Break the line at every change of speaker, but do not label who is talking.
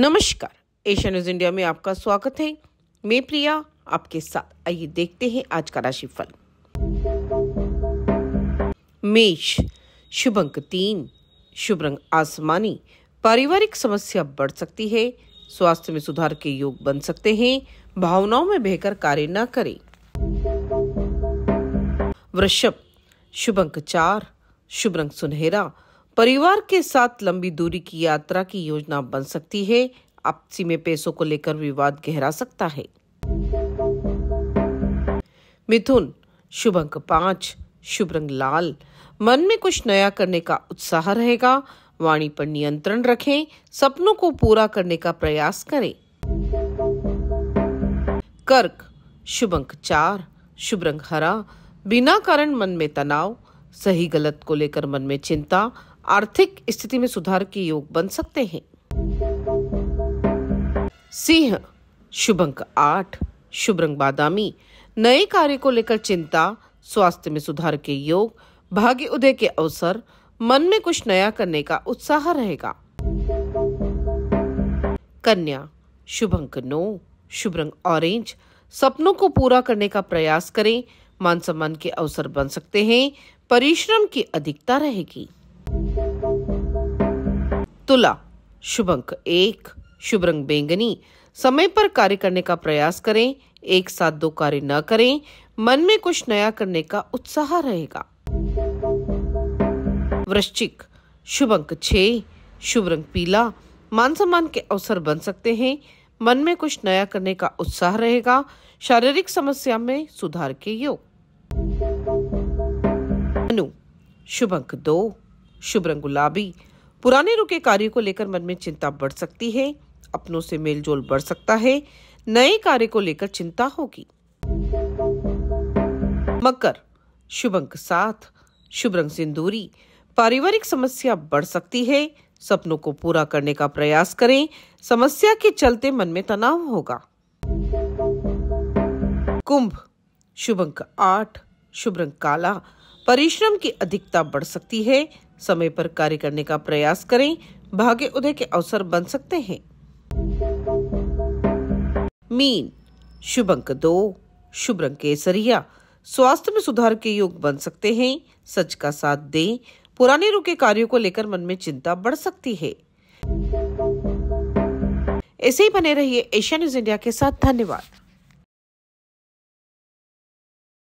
नमस्कार, Asia news India में आपका स्वागत है। मैं प्रिया, आपके साथ। आइए देखते हैं आज का राशिफल। मेष, शुभ अंक तीन, शुभ रंग आसमानी। पारिवारिक समस्या बढ़ सकती है, स्वास्थ्य में सुधार के योग बन सकते हैं, भावनाओं में बहकर कार्य न करें। वृषभ, शुभ अंक चार, शुभ रंग सुनहरा। परिवार के साथ लंबी दूरी की यात्रा की योजना बन सकती है। आपसी में पैसों को लेकर विवाद गहरा सकता है। मिथुन शुभ अंक पाँच शुभ रंग लाल। मन में कुछ नया करने का उत्साह रहेगा। वाणी पर नियंत्रण रखें। सपनों को पूरा करने का प्रयास करें। कर्क शुभ अंक चार शुभ रंग हरा। बिना कारण मन में तनाव, सही गलत को लेकर मन में चिंता। आर्थिक स्थिति में सुधार के योग बन सकते हैं। सिंह शुभ अंक आठ शुभ रंग बादामी। नए कार्य को लेकर चिंता, स्वास्थ्य में सुधार के योग, भाग्य उदय के अवसर, मन में कुछ नया करने का उत्साह रहेगा। कन्या शुभ अंक नौ शुभ रंग ऑरेंज। सपनों को पूरा करने का प्रयास करें। मान सम्मान के अवसर बन सकते हैं। परिश्रम की अधिकता रहेगी। तुला शुभ अंक एक, शुभ रंग बेंगनी। समय पर कार्य करने का प्रयास करें, एक साथ दो कार्य न करें, मन में कुछ नया करने का उत्साह रहेगा। वृश्चिक शुभ अंक छह, शुभ रंग पीला, मान सम्मान के अवसर बन सकते हैं। मन में कुछ नया करने का उत्साह रहेगा, शारीरिक समस्या में सुधार के योग। अनु शुभ अंक दो शुभ रंग गुलाबी। पुराने रुके कार्य को लेकर मन में चिंता बढ़ सकती है। अपनों से मेलजोल बढ़ सकता है। नए कार्य को लेकर चिंता होगी। मकर, शुभ अंक सात, शुभ रंग सिंदूरी। पारिवारिक समस्या बढ़ सकती है। सपनों को पूरा करने का प्रयास करें। समस्या के चलते मन में तनाव होगा। कुंभ, शुभ अंक आठ, शुभ रंग काला। परिश्रम की अधिकता बढ़ सकती है। समय पर कार्य करने का प्रयास करें। भाग्य उदय के अवसर बन सकते हैं। मीन शुभ अंक दो शुभ रंग केसरिया। स्वास्थ्य में सुधार के योग बन सकते हैं। सच का साथ दें। पुराने रुके कार्यों को लेकर मन में चिंता बढ़ सकती है। ऐसे ही बने रहिए एशिया न्यूज़ इंडिया के साथ। धन्यवाद।